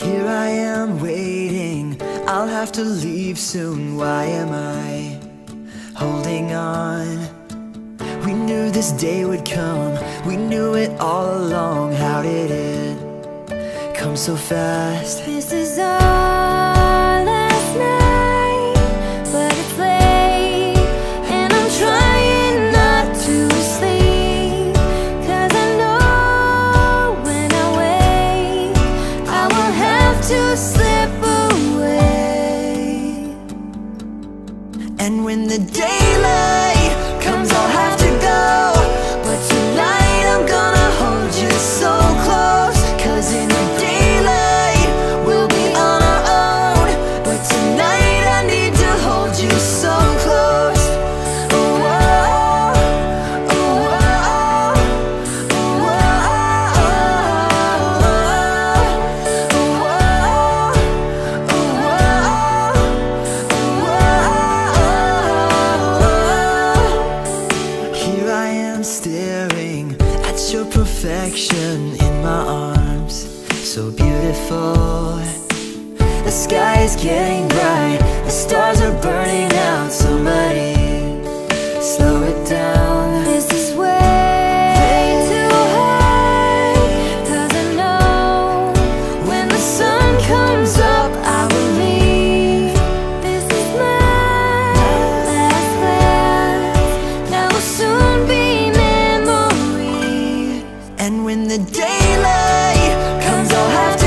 Here I am waiting, I'll have to leave soon. Why am I holding on? We knew this day would come, we knew it all along. How did it come so fast? This is our to slip away. And when the daylight comes, I'll reflection in my arms. So beautiful. The sky is getting bright. The stars are burning out. Somebody slow it down. This is way too high. Cause I know When the sun comes up daylight comes, I'll have to.